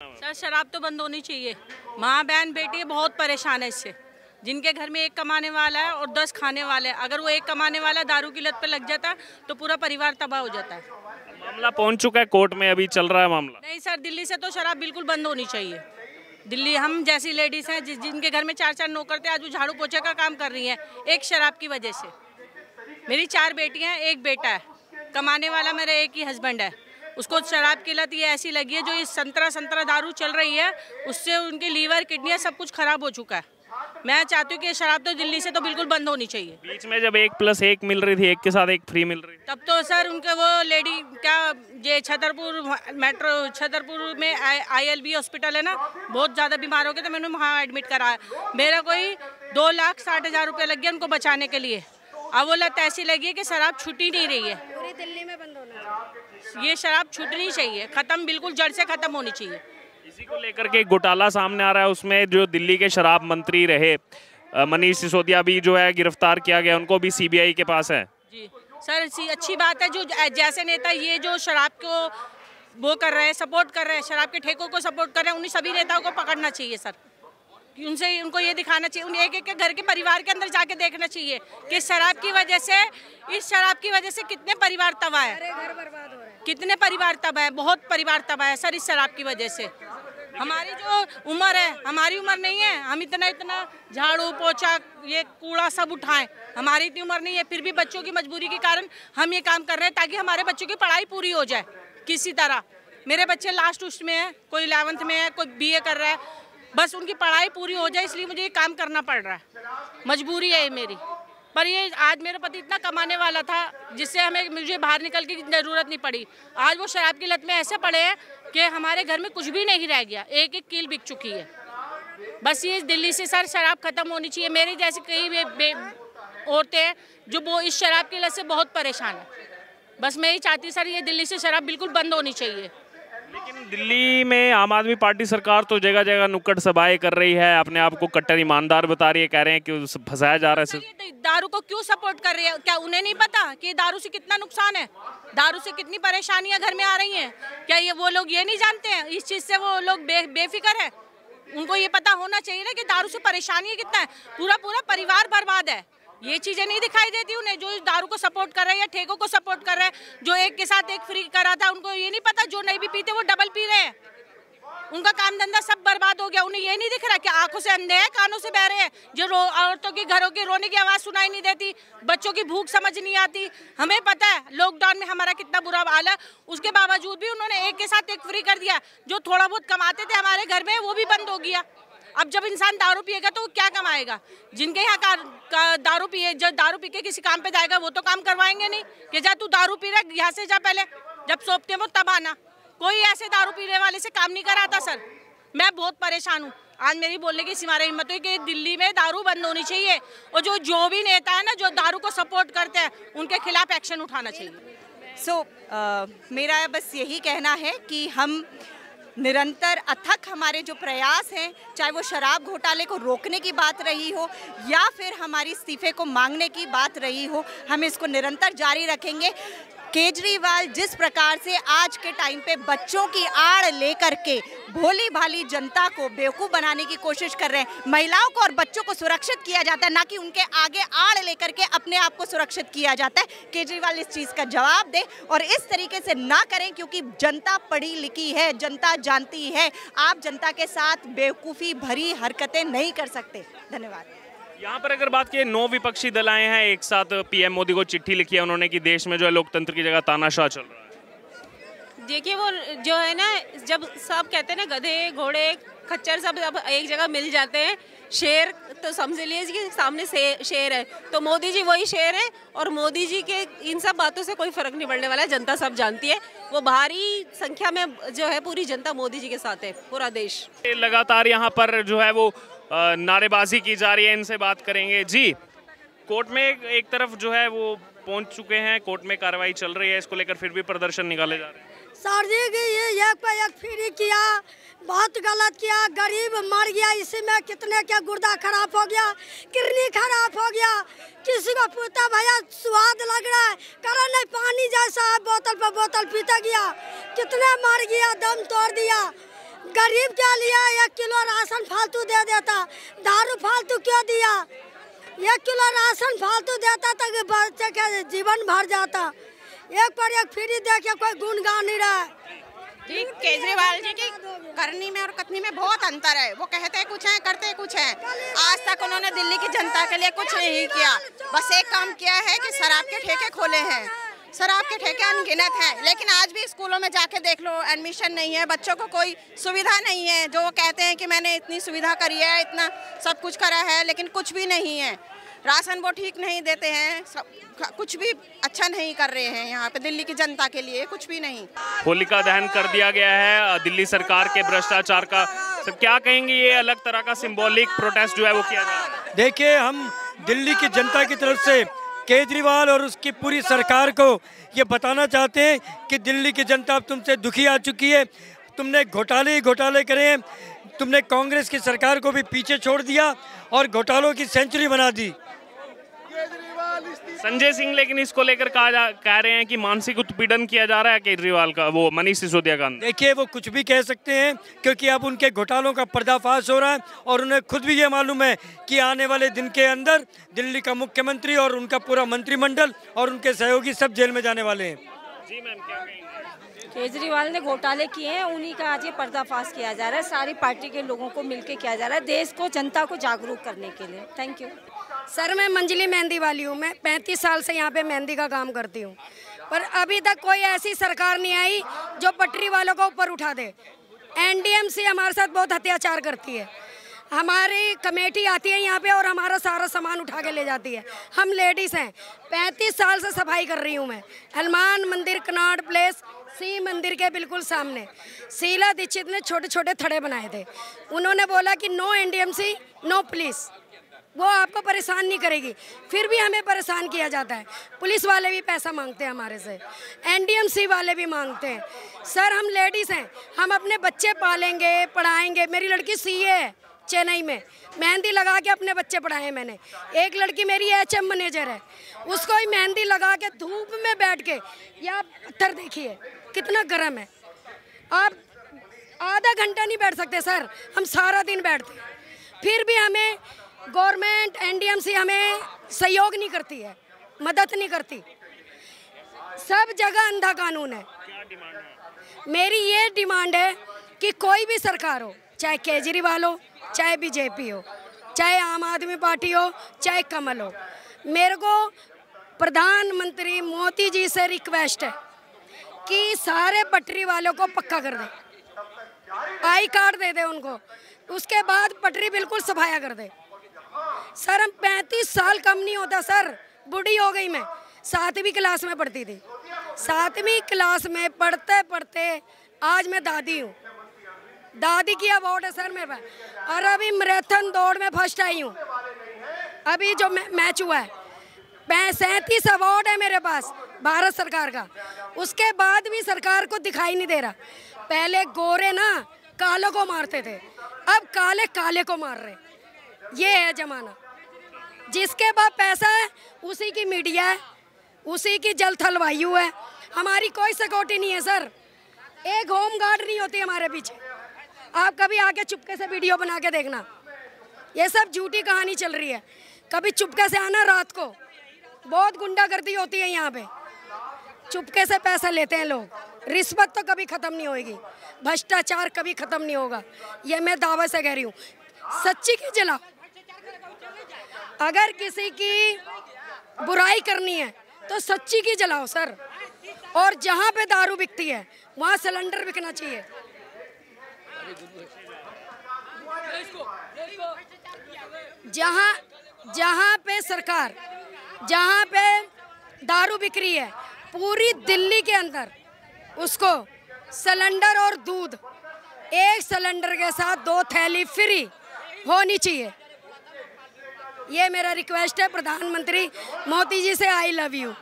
Sir शराब तो बंद होनी चाहिए। माँ बहन बेटी बहुत परेशान है इससे। जिनके घर में एक कमाने वाला है और दस खाने वाले हैं। अगर वो एक कमाने वाला दारू की लत पे लग जाता तो पूरा परिवार तबाह हो जाता है। मामला पहुँच चुका है कोर्ट में अभी चल रहा है मामला। नहीं सर दिल्ली से तो शराब बिल्कुल बंद होनी चाहिए। दिल्ली हम जैसी लेडीज़ हैं जिस जिनके घर में चार चार नौकर थे आज वो झाड़ू पोछे का काम कर रही हैं एक शराब की वजह से। मेरी चार बेटियाँ हैं एक बेटा है। कमाने वाला मेरा एक ही हस्बैंड है। उसको शराब की लत ये ऐसी लगी है जो इस संतरा संतरा दारू चल रही है उससे उनके लीवर किडनियाँ सब कुछ खराब हो चुका है। मैं चाहती हूँ कि शराब तो दिल्ली से तो बिल्कुल बंद होनी चाहिए। बीच में जब एक प्लस एक मिल रही थी एक के साथ एक फ्री मिल रही थी। तब तो सर उनके वो लेडी क्या ये छतरपुर मेट्रो छतरपुर में आईएलबी हॉस्पिटल है ना बहुत ज़्यादा बीमार हो गए तो मैंने वहाँ एडमिट कराया। मेरा कोई दो लाख साठ हज़ार रुपये लग गया उनको बचाने के लिए। अब वो लत ऐसी लगी है कि शराब छुट्टी नहीं रही है। पूरी दिल्ली में ये शराब छूटनी चाहिए ख़त्म बिल्कुल जड़ से ख़त्म होनी चाहिए। इसी को लेकर के घोटाला सामने आ रहा है उसमें जो दिल्ली के शराब मंत्री रहे मनीष सिसोदिया भी जो है गिरफ़्तार किया गया उनको भी सीबीआई के पास है। जी। सर अच्छी बात है जो जैसे नेता ये जो शराब को वो कर रहे हैं सपोर्ट कर रहे हैं शराब के ठेकों को सपोर्ट कर रहे हैं उन्हीं सभी नेताओं को पकड़ना चाहिए सर। उनसे उनको ये दिखाना चाहिए उन्हें एक एक के घर के परिवार के अंदर जाके देखना चाहिए कि शराब की वजह से इस शराब की वजह से कितने परिवार तबाह है कितने परिवार तबाह है बहुत परिवार तबाह है सर इस शराब की वजह से। हमारी जो उम्र है हमारी उम्र नहीं है हम इतना इतना झाड़ू पोछा ये कूड़ा सब उठाएँ। हमारी इतनी उम्र नहीं है फिर भी बच्चों की मजबूरी के कारण हम ये काम कर रहे हैं ताकि हमारे बच्चों की पढ़ाई पूरी हो जाए किसी तरह। मेरे बच्चे लास्ट उस्ट में है कोई इलेवंथ में है कोई बीए कर रहा है बस उनकी पढ़ाई पूरी हो जाए, इसलिए मुझे ये काम करना पड़ रहा है। मजबूरी है ये मेरी। पर ये आज मेरा पति इतना कमाने वाला था, जिससे हमें, मुझे बाहर निकल की ज़रूरत नहीं पड़ी। आज वो शराब की लत में ऐसे पड़े हैं कि हमारे घर में कुछ भी नहीं रह गया। एक एक कील बिक चुकी है। बस ये दिल्ली से सर शराब खत्म होनी चाहिए। मेरी जैसे कई औरतें हैं जो वो इस शराब की लत से बहुत परेशान है। बस मैं ये चाहती सर, ये दिल्ली से शराब बिल्कुल बंद होनी चाहिए। लेकिन दिल्ली में आम आदमी पार्टी सरकार तो जगह जगह नुक्कड़ सभाएँ कर रही है अपने आप को कट्टर ईमानदार बता रही है कह रहे हैं कि फंसाया जा रहा है दारू को क्यों सपोर्ट कर रही है? क्या उन्हें नहीं पता कि दारू से कितना नुकसान है? दारू से कितनी परेशानियाँ घर में आ रही हैं? क्या ये वो लोग ये नहीं जानते हैं? इस चीज़ से वो लोग बे, बेफिक्र है? उनको ये पता होना चाहिए ना कि दारू से परेशानी कितना है? पूरा पूरा परिवार बर्बाद है। ये चीज़ें नहीं दिखाई देती उन्हें, जो दारू को सपोर्ट कर रहे हैं या ठेकों को सपोर्ट कर रहे हैं, जो एक के साथ एक फ्री करा था, उनको ये नहीं पता, जो नहीं भी पीते वो डबल पी रहे हैं। उनका काम धंधा सब बर्बाद हो गया, उन्हें ये नहीं दिख रहा कि आँखों से अंधे हैं, कानों से बह रहे हैं, जो रो, औरतों की घरों की रोने की आवाज़ सुनाई नहीं देती, बच्चों की भूख समझ नहीं आती। हमें पता है लॉकडाउन में हमारा कितना बुरा हाल है, उसके बावजूद भी उन्होंने एक के साथ एक फ्री कर दिया, जो थोड़ा बहुत कमाते थे हमारे घर में, वो भी बंद हो गया। अब जब इंसान दारू पिएगा तो क्या कमाएगा? जिनके यहाँ का, का दारू पिए जब दारू पी के किसी काम पे जाएगा वो तो काम करवाएँगे नहीं। कि जा तू दारू पी रहा यहाँ से जा पहले। जब सोपते वो तब आना। कोई ऐसे दारू पीने वाले से काम नहीं कराता सर। मैं बहुत परेशान हूँ। आज मेरी बोलने की सिमारा हिम्मत हुई कि दिल्ली में दारू बंद होनी चाहिए। और जो जो भी नेता है ना जो दारू को सपोर्ट करते हैं उनके खिलाफ एक्शन उठाना चाहिए। सो so, uh, मेरा बस यही कहना है कि हम निरंतर अथक हमारे जो प्रयास हैं, चाहे वो शराब घोटाले को रोकने की बात रही हो, या फिर हमारी इस्तीफे को मांगने की बात रही हो, हम इसको निरंतर जारी रखेंगे। केजरीवाल जिस प्रकार से आज के टाइम पे बच्चों की आड़ लेकर के भोली भाली जनता को बेवकूफ़ बनाने की कोशिश कर रहे हैं, महिलाओं को और बच्चों को सुरक्षित किया जाता है, ना कि उनके आगे आड़ लेकर के अपने आप को सुरक्षित किया जाता है। केजरीवाल इस चीज़ का जवाब दे और इस तरीके से ना करें क्योंकि जनता पढ़ी लिखी है, जनता जानती है, आप जनता के साथ बेवकूफ़ी भरी हरकतें नहीं कर सकते। धन्यवाद। यहाँ पर अगर बात की नौ विपक्षी दल आए हैं एक साथ पीएम मोदी को चिट्ठी लिखी है उन्होंने कि देश में जो है लोकतंत्र की जगह तानाशाह चल रहा है। देखिए वो जो है ना जब सब कहते हैं ना गधे घोड़े खच्चर सब अब एक जगह मिल जाते हैं शेर तो समझ लीजिए कि सामने से, शेर है। तो मोदी जी वही शेर है और मोदी जी के इन सब बातों से कोई फ़र्क नहीं पड़ने वाला है जनता सब जानती है। वो भारी संख्या में जो है पूरी जनता मोदी जी के साथ है पूरा देश। लगातार यहाँ पर जो है वो नारेबाजी की जा रही है इनसे बात करेंगे। जी कोर्ट में एक, तरफ़ जो है वो पहुँच चुके हैं कोर्ट में कार्रवाई चल रही है इसको लेकर फिर भी प्रदर्शन निकाले जा रहे हैं। सर जी की ये एक पे एक फ्री किया बहुत गलत किया गरीब मर गया इसी में कितने के गुर्दा खराब हो गया किडनी खराब हो गया किसी को पूछता भैया स्वाद लग रहा है करा नहीं पानी जैसा बोतल पे बोतल पीता गया कितने मर गया दम तोड़ दिया गरीब के लिए एक किलो राशन फालतू दे देता, दारू फालतू क्यों दिया? एक किलो राशन फालतू देता तो बच्चे का जीवन भर जाता। एक पर एक फ्री दे के कोई गुणगान नहीं रहा। जी, केजरीवाल जी की करनी में और कथनी में बहुत अंतर है। वो कहते कुछ हैं, करते कुछ हैं। आज तक उन्होंने दिल्ली की जनता के लिए कुछ नहीं किया। बस एक काम किया है कि शराब के ठेके खोले हैं। शराब आपके ठेके अनगिनत हैं लेकिन आज भी स्कूलों में जाके देख लो एडमिशन नहीं है बच्चों को कोई सुविधा नहीं है जो वो कहते हैं कि मैंने इतनी सुविधा करी है इतना सब कुछ करा है लेकिन कुछ भी नहीं है। राशन वो ठीक नहीं देते हैं सब कुछ भी अच्छा नहीं कर रहे हैं यहाँ पे दिल्ली की जनता के लिए कुछ भी नहीं। होलिका दहन कर दिया गया है दिल्ली सरकार के भ्रष्टाचार का। सब क्या कहेंगे ये अलग तरह का सिंबॉलिक प्रोटेस्ट जो है वो किया जा रहा है? देखिए हम दिल्ली की जनता की तरफ़ से केजरीवाल और उसकी पूरी सरकार को ये बताना चाहते हैं कि दिल्ली की जनता अब तुमसे दुखी आ चुकी है। तुमने घोटाले ही घोटाले करे हैं। तुमने कांग्रेस की सरकार को भी पीछे छोड़ दिया और घोटालों की सेंचुरी बना दी। संजय सिंह लेकिन इसको लेकर कहा जा कह रहे हैं कि मानसिक उत्पीड़न किया जा रहा है केजरीवाल का वो मनीष सिसोदिया का। देखिए वो कुछ भी कह सकते हैं क्योंकि अब उनके घोटालों का पर्दाफाश हो रहा है और उन्हें खुद भी ये मालूम है कि आने वाले दिन के अंदर दिल्ली का मुख्यमंत्री और उनका पूरा मंत्रिमंडल और उनके सहयोगी सब जेल में जाने वाले हैं। जी मैम क्या केजरीवाल ने घोटाले किए हैं उन्हीं का आज ये पर्दाफाश किया जा रहा है सारी पार्टी के लोगों को मिलकर किया जा रहा है देश को जनता को जागरूक करने के लिए। थैंक यू सर, मैं मंजली मेहंदी वाली हूँ। मैं पैंतीस साल से यहाँ पे मेहंदी का काम करती हूँ। पर अभी तक कोई ऐसी सरकार नहीं आई जो पटरी वालों को ऊपर उठा दे। एनडीएमसी हमारे साथ बहुत अत्याचार करती है। हमारी कमेटी आती है यहाँ पे और हमारा सारा सामान उठा के ले जाती है। हम लेडीज़ हैं। पैंतीस साल से सफ़ाई कर रही हूँ मैं। हनुमान मंदिर, कनाड प्लेस, सी मंदिर के बिल्कुल सामने। शीला दीक्षित ने छोटे छोटे थड़े बनाए थे। उन्होंने बोला कि, नो एनडीएमसी, नो पुलिस। वो आपको परेशान नहीं करेगी। फिर भी हमें परेशान किया जाता है। पुलिस वाले भी पैसा मांगते हैं हमारे से। एनडीएमसी वाले भी मांगते हैं। सर, हम लेडीज़ हैं। हम अपने बच्चे पालेंगे, पढ़ाएँगे। मेरी लड़की सीए है चेन्नई में। मेहंदी लगा के अपने बच्चे पढ़ाए मैंने। एक लड़की मेरी एच एम मैनेजर है। उसको ही मेहंदी लगा के धूप में बैठ के, या पत्थर देखिए, कितना गर्म है। आप आधा घंटा नहीं बैठ सकते, सर। हम सारा दिन बैठते फिर भी हमें गवर्नमेंट एनडीएमसी हमें सहयोग नहीं करती है, मदद नहीं करती। सब जगह अंधा कानून है। मेरी ये डिमांड है कि कोई भी सरकार हो, चाहे केजरीवाल हो, चाहे बीजेपी हो, चाहे आम आदमी पार्टी हो, चाहे कमल हो, मेरे को प्रधानमंत्री मोदी जी से रिक्वेस्ट है कि सारे पटरी वालों को पक्का कर दे। आई कार्ड दे दे उनको, उसके बाद पटरी बिल्कुल सफाया कर दे। सर, हम पैंतीस साल कम नहीं होता, सर। बूढ़ी हो गई मैं। सातवीं क्लास में पढ़ती थी। सातवीं क्लास में पढ़ते पढ़ते आज मैं दादी हूँ। दादी की अवार्ड है सर मेरे पास। और अभी मैराथन दौड़ में फ़र्स्ट आई हूँ। अभी जो मैच हुआ है। सैंतीस अवार्ड है मेरे पास भारत सरकार का। उसके बाद भी सरकार को दिखाई नहीं दे रहा। पहले गोरे ना, कालों को मारते थे। अब काले काले को मार रहे। ये है जमाना। जिसके पास पैसा है, उसी की मीडिया है, उसी की जल थल वायु है। हमारी कोई सिक्योरिटी नहीं है, सर। एक होम गार्ड नहीं होती हमारे पीछे। आप कभी आके चुपके से वीडियो बना के देखना। ये सब झूठी कहानी चल रही है। कभी चुपके से आना रात को। बहुत गुंडागर्दी होती है यहाँ पे। चुपके से पैसा लेते हैं लोग। रिश्वत तो कभी ख़त्म नहीं होगी भ्रष्टाचार कभी ख़त्म नहीं होगा। ये मैं दावे से कह रही हूँ। सच्ची की जला। अगर किसी की बुराई करनी है तो सच्ची की जलाओ, सर। और जहाँ पे दारू बिकती है, वहाँ सिलेंडर बिकना चाहिए। जहाँ जहाँ पे सरकार, जहाँ पे दारू बिक रही है, पूरी दिल्ली के अंदर उसको सिलेंडर और दूध, एक सिलेंडर के साथ दो थैली फ्री होनी चाहिए। ये मेरा रिक्वेस्ट है प्रधानमंत्री मोदी जी से आई लव यू